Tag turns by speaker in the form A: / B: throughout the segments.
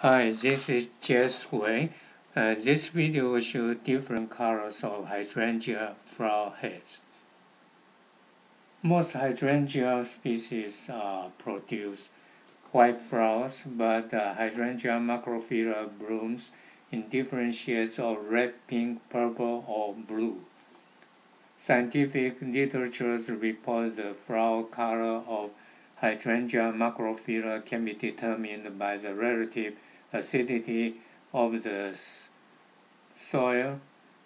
A: Hi, this is Jess Wei. Uh, this video will show different colors of hydrangea flower heads. Most hydrangea species uh, produce white flowers, but uh, hydrangea macrophylla blooms in different shades of red, pink, purple, or blue. Scientific literature reports the flower color of hydrangea macrophylla can be determined by the relative acidity of the soil.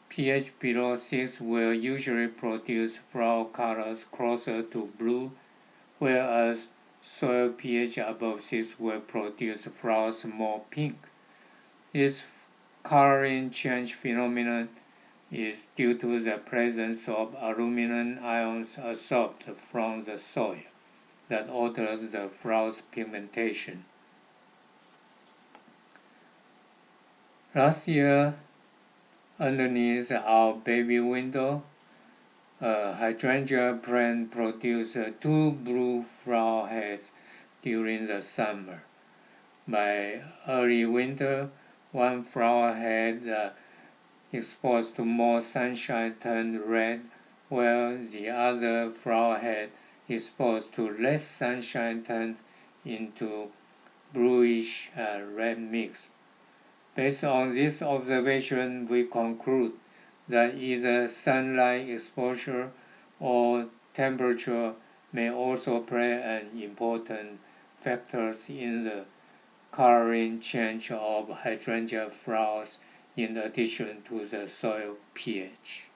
A: pH below 6 will usually produce flower colors closer to blue, whereas soil pH above 6 will produce flowers more pink. This coloring change phenomenon is due to the presence of aluminum ions absorbed from the soil that alters the flower's pigmentation. Last year, underneath our bay-view window, a hydrangea plant produced two blue flower heads during the summer. By early winter, one flower head uh, exposed to more sunshine turned red, while the other flower head exposed to less sunshine turned into bluish uh, red mix. Based on this observation, we conclude that either sunlight exposure or temperature may also play an important factors in the coloring change of hydrangea flowers in addition to the soil pH.